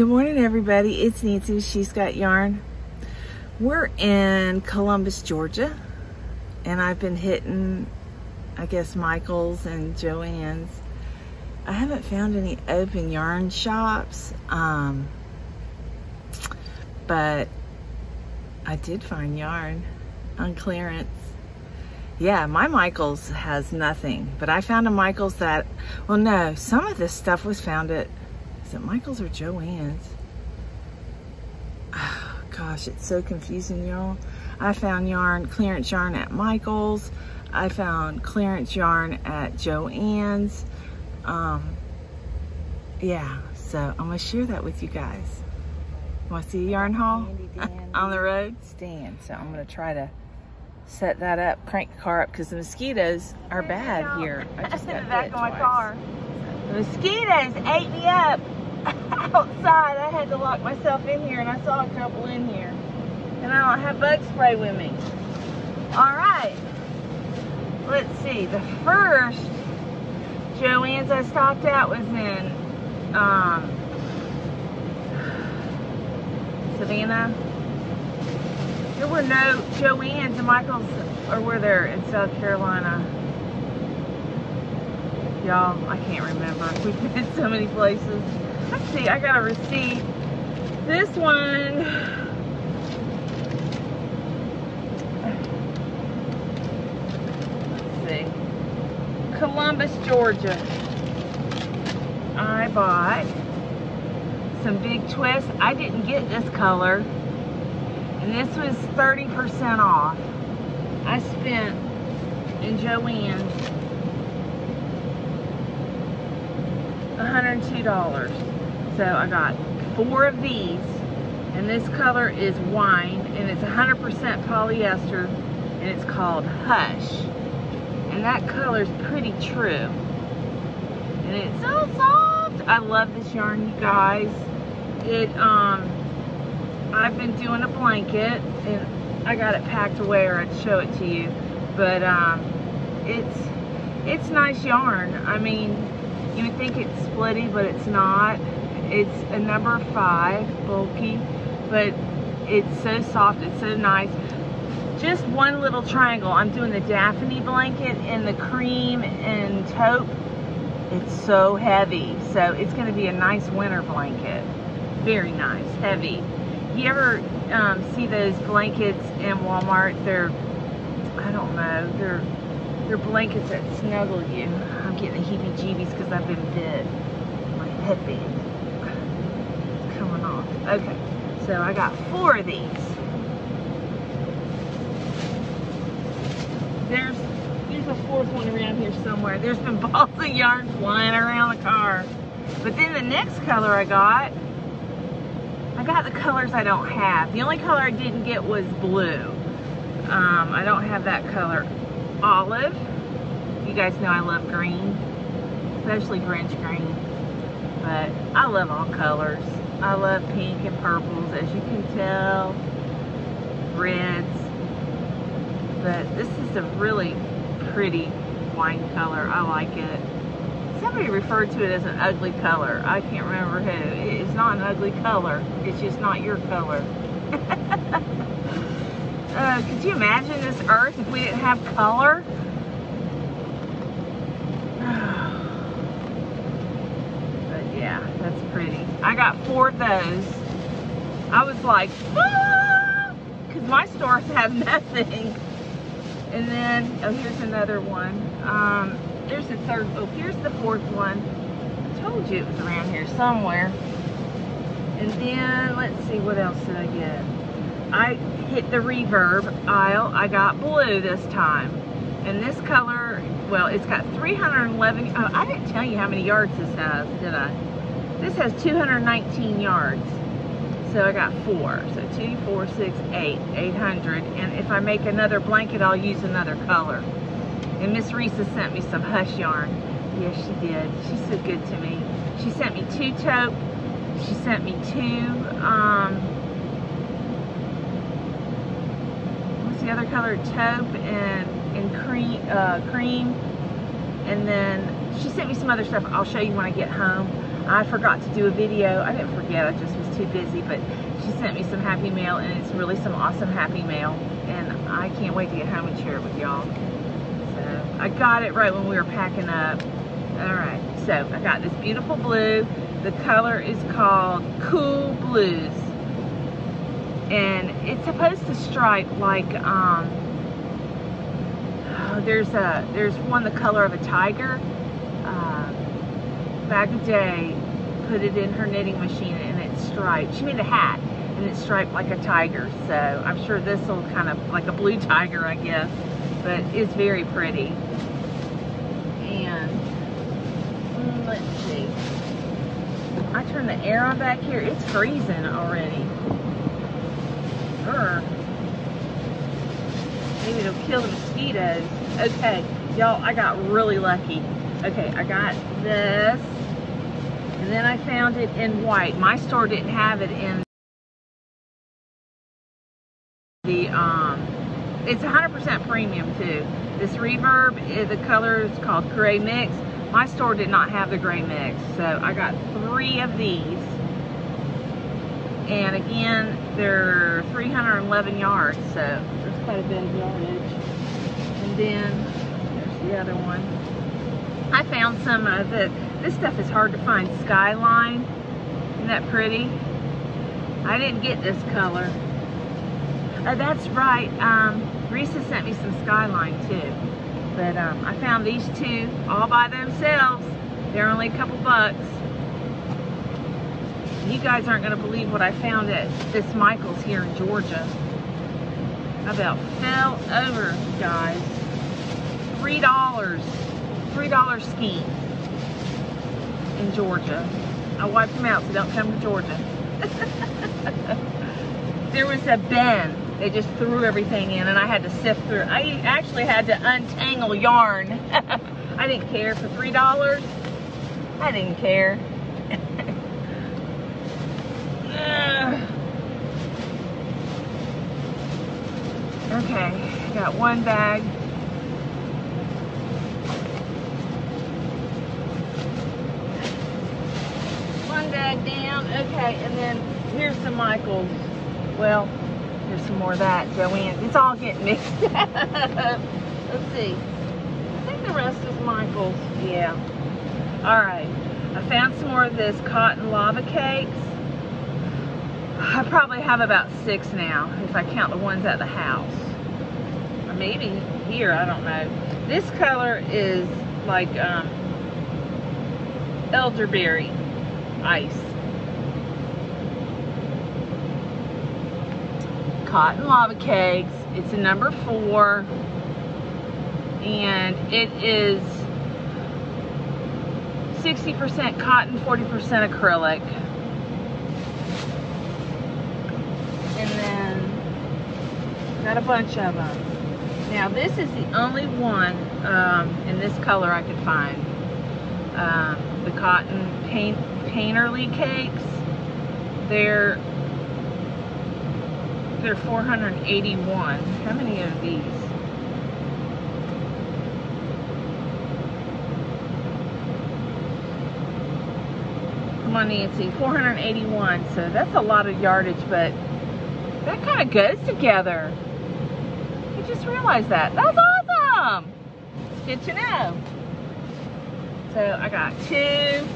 Good morning, everybody. It's Nancy. She's got yarn. We're in Columbus, Georgia, and I've been hitting, I guess, Michael's and Joann's. I haven't found any open yarn shops, um, but I did find yarn on clearance. Yeah, my Michael's has nothing, but I found a Michael's that, well, no, some of this stuff was found at is it Michael's or Joann's? Oh, gosh, it's so confusing, y'all. I found yarn, clearance yarn at Michael's. I found clearance yarn at Joann's. Um, yeah, so I'm gonna share that with you guys. Want to see a yarn haul on the road? Stand. So I'm gonna try to set that up, crank the car up, because the mosquitoes are bad here. I just got back of my car. The mosquitoes ate me up outside. I had to lock myself in here, and I saw a couple in here. And I don't have bug spray with me. All right. Let's see. The first Joann's I stopped at was in um, Savannah. There were no Joann's and Michael's, or were there in South Carolina? Y'all, I can't remember. We've been so many places. Let's see, I got a receipt. This one. Let's see. Columbus, Georgia. I bought some big twists. I didn't get this color. And this was 30% off. I spent in Joann's $102. So I got four of these. And this color is wine. And it's 100% polyester. And it's called Hush. And that color's pretty true. And it's so soft. I love this yarn, you guys. It, um, I've been doing a blanket. And I got it packed away or I'd show it to you. But, um, it's, it's nice yarn. I mean, you would think it's splitty, but it's not. It's a number five, bulky, but it's so soft, it's so nice. Just one little triangle. I'm doing the Daphne blanket in the cream and taupe. It's so heavy, so it's gonna be a nice winter blanket. Very nice, heavy. You ever um, see those blankets in Walmart? They're, I don't know, they're they're blankets that snuggle you. I'm getting the heebie-jeebies because I've been bit. My coming off. Okay, so I got four of these. There's there's a fourth one around here somewhere. There's been balls of yarn flying around the car. But then the next color I got, I got the colors I don't have. The only color I didn't get was blue. Um, I don't have that color olive. You guys know I love green, especially Grinch green. But I love all colors. I love pink and purples, as you can tell. Reds. But this is a really pretty wine color. I like it. Somebody referred to it as an ugly color. I can't remember who. It's not an ugly color. It's just not your color. Uh, could you imagine this earth if we didn't have color? but yeah, that's pretty. I got four of those. I was like, because my stores have nothing. And then, oh, here's another one. Um, there's the third, oh, here's the fourth one. I told you it was around here somewhere. And then, let's see, what else did I get? I hit the reverb aisle. I got blue this time. And this color, well, it's got 311, oh, I didn't tell you how many yards this has, did I? This has 219 yards. So I got four. So two, four, six, eight, 800. And if I make another blanket, I'll use another color. And Miss Risa sent me some hush yarn. Yes, she did. She's so good to me. She sent me two taupe. She sent me two, um, what's the other color? Taupe and, and cream, uh, cream. And then she sent me some other stuff. I'll show you when I get home. I forgot to do a video. I didn't forget, I just was too busy, but she sent me some happy mail and it's really some awesome happy mail. And I can't wait to get home and share it with y'all. So I got it right when we were packing up. All right, so I got this beautiful blue. The color is called Cool Blues. And it's supposed to stripe like, um, oh, there's a, there's one the color of a tiger. Uh, Bag of Day put it in her knitting machine and it's striped. She made a hat and it's striped like a tiger. So I'm sure this will kind of like a blue tiger, I guess. But it's very pretty. And mm, let's see. I turn the air on back here. It's freezing already. Urgh. Maybe it'll kill the mosquitoes. Okay, y'all, I got really lucky. Okay, I got this. And then I found it in white. My store didn't have it in the, um, it's 100% premium too. This Reverb, eh, the color is called Gray Mix. My store did not have the Gray Mix. So I got three of these. And again, they're 311 yards, so there's quite a bit of yardage. And then, there's the other one. I found some of it. this stuff is hard to find, Skyline. Isn't that pretty? I didn't get this color. Oh, that's right. Um, Risa sent me some Skyline too. But um, I found these two all by themselves. They're only a couple bucks. You guys aren't going to believe what I found at this Michael's here in Georgia. I about fell over, guys. Three dollars. Three dollar ski in Georgia. I wiped them out, so don't come to Georgia. there was a bin. They just threw everything in, and I had to sift through. I actually had to untangle yarn. I didn't care for three dollars. I didn't care. okay, got one bag. One bag down. Okay, and then here's some Michaels. Well, here's some more of that, Joann. It's all getting mixed up. Let's see. I think the rest is Michael's. Yeah. All right. I found some more of this cotton lava cakes. I probably have about six now, if I count the ones at the house. Or maybe here, I don't know. This color is like um, elderberry ice. Cotton lava cakes. It's a number four. And it is 60% cotton, 40% acrylic. And then got a bunch of them. Now this is the only one um, in this color I could find. Um, the cotton paint painterly cakes. They're they're 481. How many of these? Come on, Nancy. 481. So that's a lot of yardage, but that kind of goes together. I just realized that. That's awesome. It's good to know. So I got two.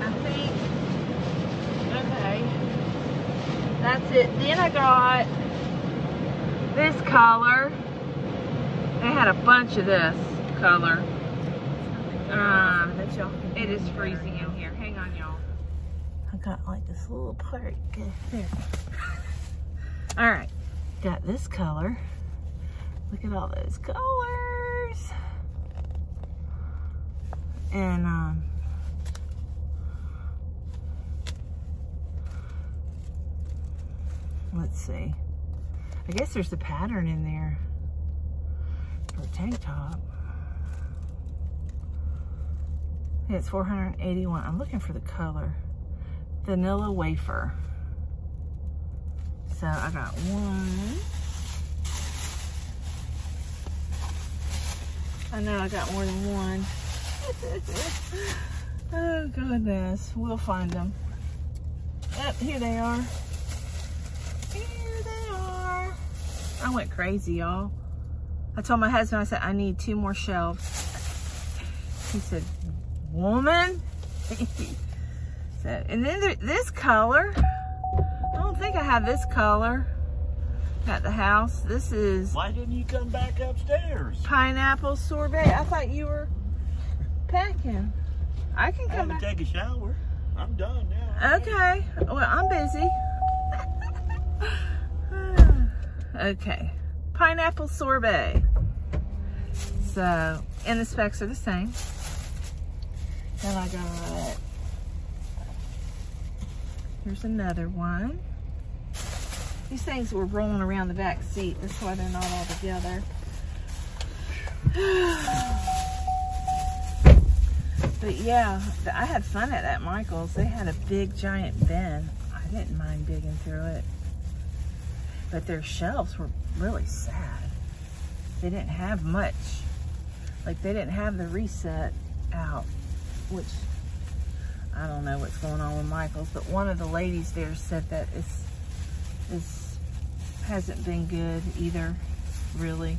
I think. Okay. That's it. Then I got this color. They had a bunch of this color. Um, it is freezing in here. Hang on, y'all. I got like this little part. There. All right. Got this color. Look at all those colors. And, um, let's see. I guess there's a pattern in there for a tank top. It's 481. I'm looking for the color. Vanilla wafer. So I got one. I know I got more than one. oh goodness, we'll find them. Yep, here they are. Here they are. I went crazy, y'all. I told my husband, I said, I need two more shelves. He said, woman? so, and then there, this color, I don't think I have this color at the house. This is Why didn't you come back upstairs? pineapple sorbet. I thought you were packing. I can come to back. take a shower. I'm done now. Okay. Well, I'm busy. Okay. Pineapple sorbet. So, and the specs are the same. Then I got, here's another one. These things were rolling around the back seat. That's why they're not all together. But yeah, I had fun at that Michael's. They had a big giant bin. I didn't mind digging through it. But their shelves were really sad. They didn't have much. Like they didn't have the reset out, which I don't know what's going on with Michael's, but one of the ladies there said that it's, it's hasn't been good either, really.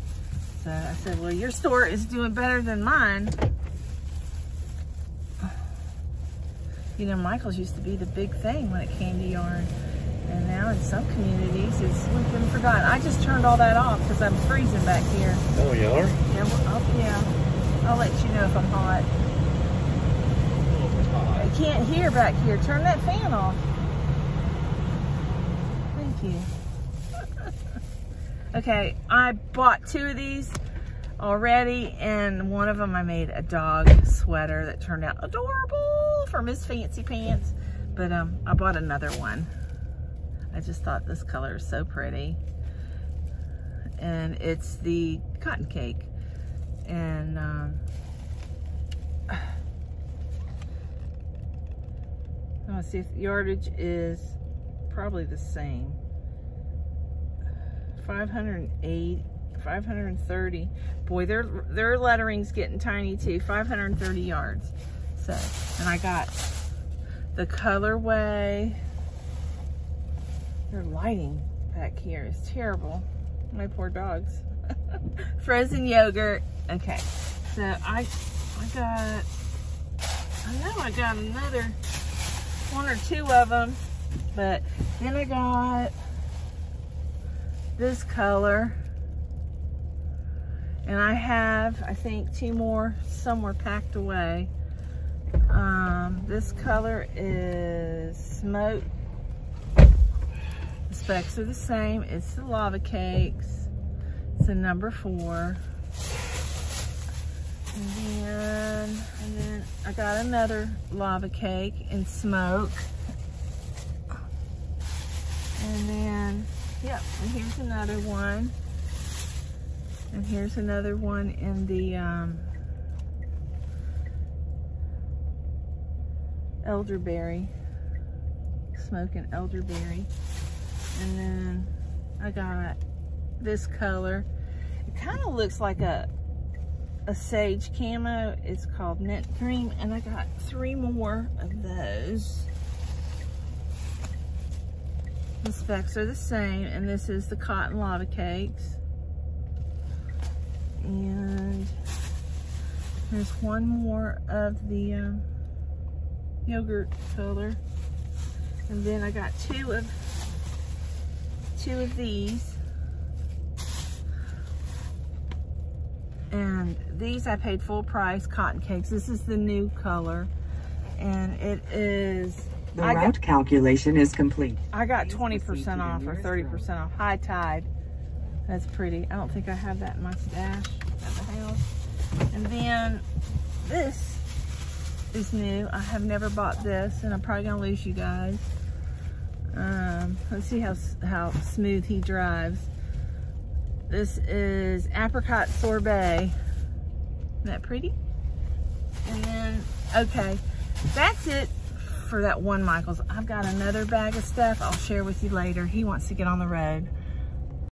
So I said, well, your store is doing better than mine. You know, Michael's used to be the big thing when it came to yarn. And now in some communities, it's we've been forgotten. I just turned all that off because I'm freezing back here. Oh, you are? Yeah, well, I'll, yeah. I'll let you know if I'm hot. I can't hear back here. Turn that fan off. Thank you. okay, I bought two of these already, and one of them I made a dog sweater that turned out adorable for Miss Fancy Pants. But um, I bought another one. I just thought this color is so pretty. And it's the cotton cake. And um, let's see if yardage is probably the same. 508, 530. Boy, their their lettering's getting tiny too. 530 yards. So, and I got the colorway. Their lighting back here is terrible. My poor dogs. Frozen yogurt. Okay, so I I got I know I got another one or two of them, but then I got this color. And I have, I think, two more somewhere packed away. Um, this color is smoke. Specs are the same. It's the lava cakes. It's a number four. And then, and then I got another lava cake in smoke. And then, yep, and here's another one. And here's another one in the um, elderberry, smoking elderberry. And then I got this color. It kind of looks like a a sage camo. It's called mint cream, and I got three more of those. The specs are the same, and this is the cotton lava cakes. And there's one more of the um, yogurt color. And then I got two of two of these. And these I paid full price cotton cakes. This is the new color. And it is The I got- route calculation is complete. I got 20% proceed to the off or 30% off. High tide. That's pretty. I don't think I have that in my stash at the house. And then this is new. I have never bought this and I'm probably gonna lose you guys. Um, let's see how, how smooth he drives. This is apricot sorbet. Isn't that pretty? And then, okay, that's it for that one Michaels. I've got another bag of stuff I'll share with you later. He wants to get on the road.